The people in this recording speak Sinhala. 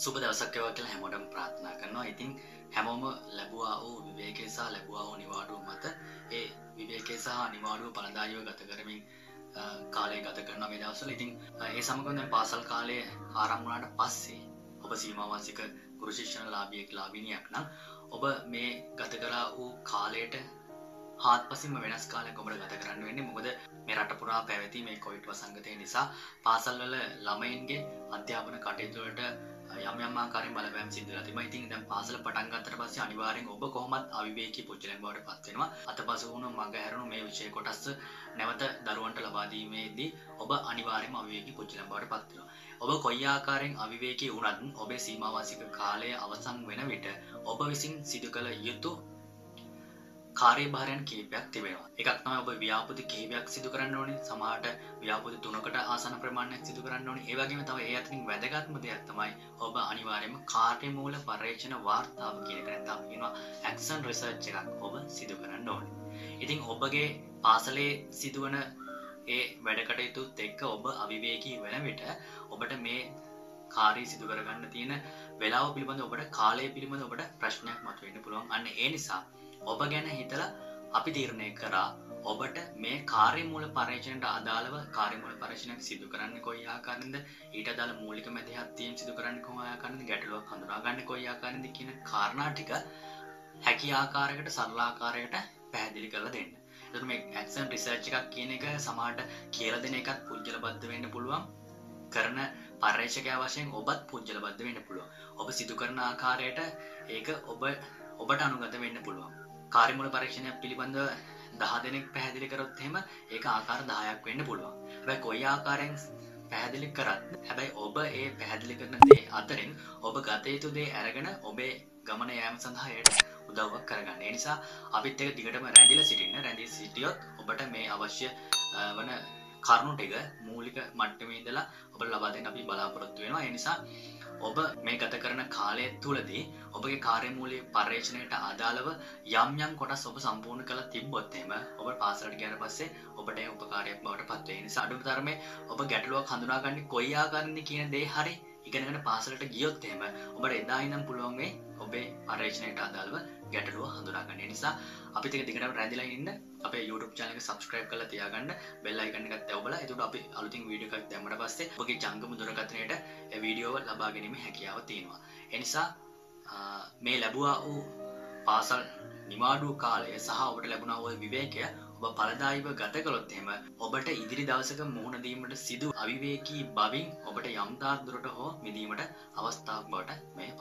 සුබ දවසක්කවා කියලා හැමෝටම ප්‍රාථනා කරනවා. ඉතින් හැමෝම ලැබවා වූ විවේකේසා ලැබවා වූ නිවාඩුව මත ඒ විවේකේසා නිවාඩුව පළදායව ගත කරමින් කාලය ගත කරන මේ දවසල ඉතින් ඒ සමගඳ පාසල් කාලය ආරම්ුණට පස්සේ ඔබ සීමවාසික ගුරුශිෂණ ලාබියෙක් ලාබිනියක් නම් ඔබ මේ ගත කරා වූ කාලයට හත් පසිම වෙනස් කාලය ඔබට ගත කරන්න වෙන්නේ. මොකද මේ රට පුරා පැවති මේ කොයිට් වසංගතය නිසා පාසල්වල ළමයින්ගේ අධ්‍යාපන කටයුතුවලට යමයමාකාරෙන් බලපෑම් සිදුලා තිබ ඉතින් දැන් පාසල පටන් ගත්තට පස්සේ අනිවාර්යෙන් ඔබ කොහොමත් අවිවේකී පුච්චලෙන් බවට පත් වෙනවා. අතපසු වුණ මඟ හැරුණු මේ විෂය කොටස් නැවත දරුවන්ට ලබා දීමේදී ඔබ අනිවාර්යයෙන්ම අවිවේකී පුච්චලෙන් බවට පත් වෙනවා. ඔබ කොයි ආකාරයෙන් අවිවේකී වුණත් ඔබේ සීමාවාසික කාලය අවසන් වෙන විට ඔබ විසින් සිදු කළ යුතු කාර්යභාරයන් කීපයක් තිබෙනවා. එකක් තමයි ඔබ ව්‍යාපෘති කිහිපයක් සිදු කරන්න ඕනේ. සමහරට ව්‍යාපෘති තුනකට ආසන ප්‍රමාණයක් සිදු කරන්න ඕනේ. ඒ වගේම තව ඒ අතරින් වැදගත්ම දෙයක් තමයි ඔබ අනිවාර්යයෙන්ම කාර්ය මූල පර්යේෂණ වාර්තාව කියන එක නැත්නම් කියනවා ඇක්ෂන් රිසර්ච් එකක් ඔබ සිදු කරන්න ඕනේ. ඉතින් ඔබගේ පාසලේ සිදුවන ඒ වැඩකටයුතුත් එක්ක ඔබ අවිවේකී වෙන විට ඔබට මේ කාරී සිදු කරගන්න තියෙන වෙලාව පිළිබඳ ඔබට කාලය පිළිබඳ ඔබට ප්‍රශ්නයක් මතුවෙන්න පුළුවන්. අන්න ඒ නිසා ඔබ ගැන හිතල අපි තීරණය කරා. ඔබට මේ කාර්යමූල පර්ේෂණට අදාළව කාර්යමූල පර්ශණයක් සිදු කරන්න කොයි ආකාරද ඊට අදාළ මූලික මැදහත්තිීම් සිදු කරන්න කොහයාකාරද ගැටලුවක් හඳුනාගන්න කොයි ආකාරද කියන කාරණාටික හැකි ආකාරකට සරලාකාරයට පැහැදිලි කරලා දෙන්න. එතුම ඇක්සන් රිසර්ච් එකක් කියන එක සමාට කියල දෙන එකත් පුද්ජල බද්ධ වෙන්න පුළුවන්. කරන පර්ේෂකය වශයෙන් ඔබත් පුද්ජල බද්ධ වෙන්න පුළුව ඔබ සිදු කරන ආකාරයට ඒක ඔබ ඔබට අනුගත වෙන්න පුළුවන්. කාරිමුල පරීක්ෂණයක් පිළිබඳව දහ දෙනෙක් පැහැදිලි කරොත් එහෙම ඒක ආකාර දායක් වෙන්න පුළුවන්. හැබැයි කොයි ආකාරයෙන් පැහැදිලි කරත් හැබැයි ඔබ ඒ පැහැදිලි කරන දේ අතරින් ඔබ ගත යුතු දේ අරගෙන ඔබේ ගමන යෑම සඳහායට උදව්වක් කරගන්න. නිසා අපිත් එක දිගටම රැඳිල සිටින්න රැඳී සිටියොත් ඔබට මේ අවශ්‍ය වන කරුණු ටික මූලික මට්ටමේදලා ඔබ ලබාදෙන් අපි බලාපොරොත්තු වෙනවා. එනිසා ඔබ මේ ගත කරන කාලය තුළදී ඔබගේ කාර්යමූලයේ පර්යේෂණයට අදාළව යම් යම් කොටස් ඔබ සම්පූර්ණ කළ තිබ්බොත්තේම ඔබ පාසලට ගැන පස්සේ ඔබට උපකාරයක් බවට පත්වේ. නිසා අඩු තරමේ ඔබ ගැටලුවක් හඳුනාගන්න කොයි ආකාරන්නේ කියන දේ හරි ඉගෙනගෙන පාසලට ගියොත් එහෙම ඔබට එදා ඉඳන් පුළුවන් වෙයි ඔබේ පර්යේෂණයට අදාළව ගැටලුව හඳුනාගන්න. නිසා අපිත් එක දිගටම රැඳිලා ඉන්න අපේ YouTube channel එක subscribe කරලා තියාගන්න bell icon එකත් තැවබලා එතකොට අපි අලුතින් වීඩියෝ එකක් දැම්මට පස්සේ ඔබගේ ජංගම දුරකථනයට ඒ වීඩියෝව ලබා ගැනීමේ හැකියාව තියෙනවා. ඒ නිසා මේ ලැබුවා වූ පාසල් නිවාඩුව කාලය සහ ඔබට ලැබුණා ඔය විවේකය ඔබ පලදායිව ගත කළොත් එහෙම ඔබට ඉදිරි දවසක මුහුණදීමට සිදු අවිවේකී බවින් ඔබට යම්තාත් දුරට හෝ මිදීමට අවස්ථාවක් බවට මේ